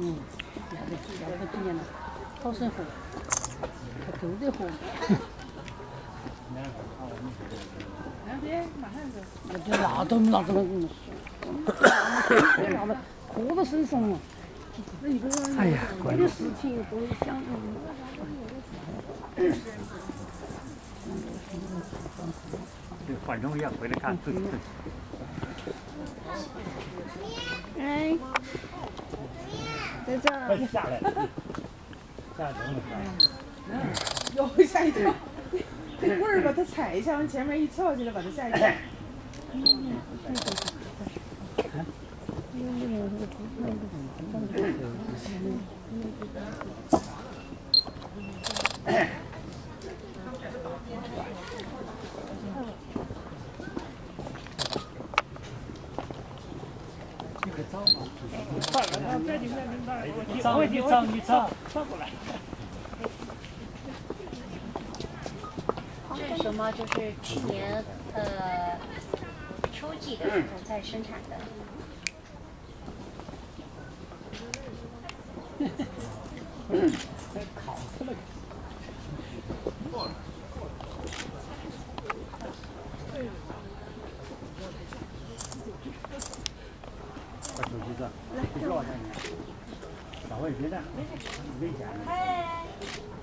嗯，要不要不几年了，好生活，还够得活。马上走。那就那都那个了，那了，喝到身上了。哎呀，这个事情都想。观众也回来看，自己。在这儿。快下来，下来等嗯，又吓一跳，这棍儿把它踩一下，往前面一翘起来，把它吓一跳。你找你找你找，找过来。这是什么？就是去年呃秋季的时候在生产的。烤出来。把手机这，不要这样，稍微别这样，危险。